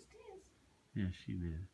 just. Yeah, she did.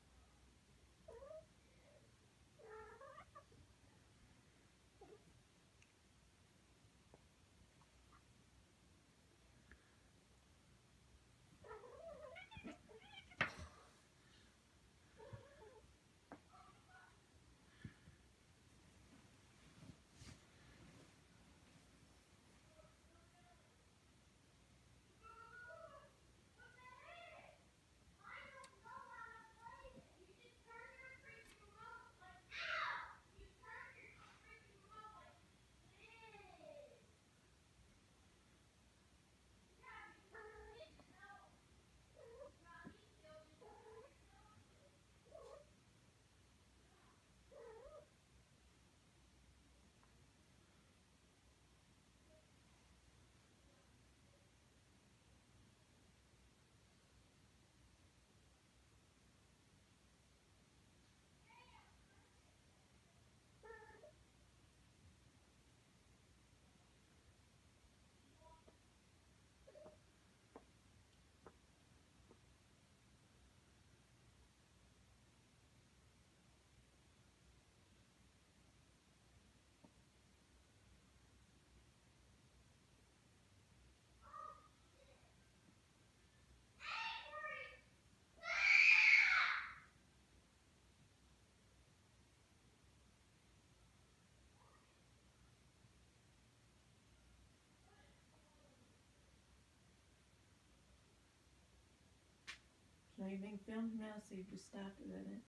So you being filmed now, so you just at it.